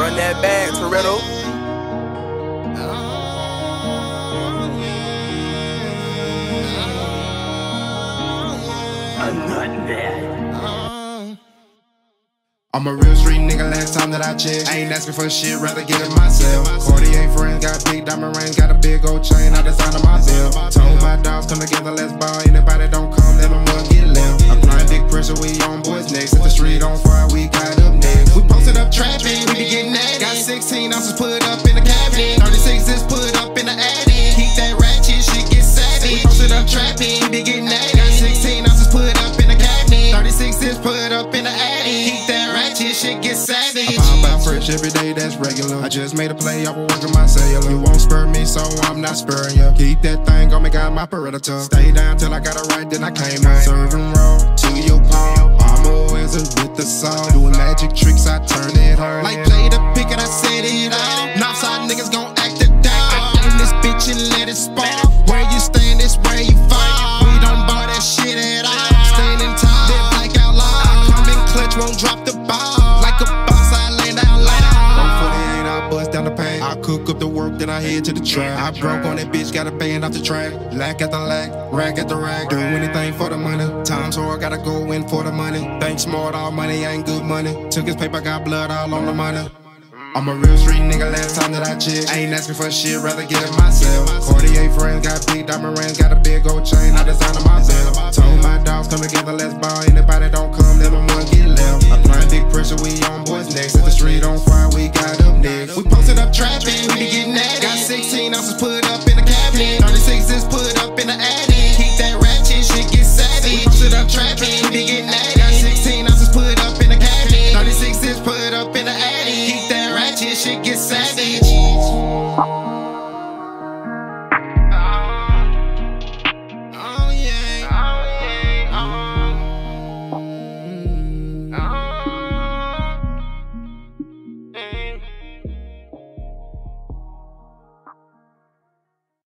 Run that back, Toretto. I'm not bad. I'm a real street nigga last time that I checked. I ain't asking for shit, rather get it myself. Cartier friends, got big diamond rings, got a big old chain, I designed it myself. Told my dogs come together, let's ball. Anybody don't come, let them one get left. Applying big pressure, we on boys next. 16 ounces put up in the cabinet. 36 is put up in the attic. Keep that ratchet, shit get savage. Posted up trapping, getting at Got 16 ounces put up in the cabinet. 36 is put up in the attic. Keep that ratchet, shit get savage. I pop out fresh every day, that's regular. I just made a play, I will work on my cellular. You won't spur me, so I'm not spurring you. Keep that thing on me, got my perimeter. Stay down till I got it right, then I came up. Serving raw to your palm. Down the pain. I cook up the work, then I head to the track. I broke on that bitch, got a band off the track. Lack at the lack, rack at the rack. Do anything for the money. Times so I gotta go in for the money. Think smart, all money ain't good money. Took his paper, got blood all on the money. I'm a real street nigga last time that I checked. Ain't asking for shit, rather get it myself. Cartier friends, got big diamond rings, got a big gold chain, I designed it myself. Told my dogs come together, let's ball. Anybody don't come, let them one get left. Applying big pressure, we on boys next. Set the street on fire, we got shit get savage.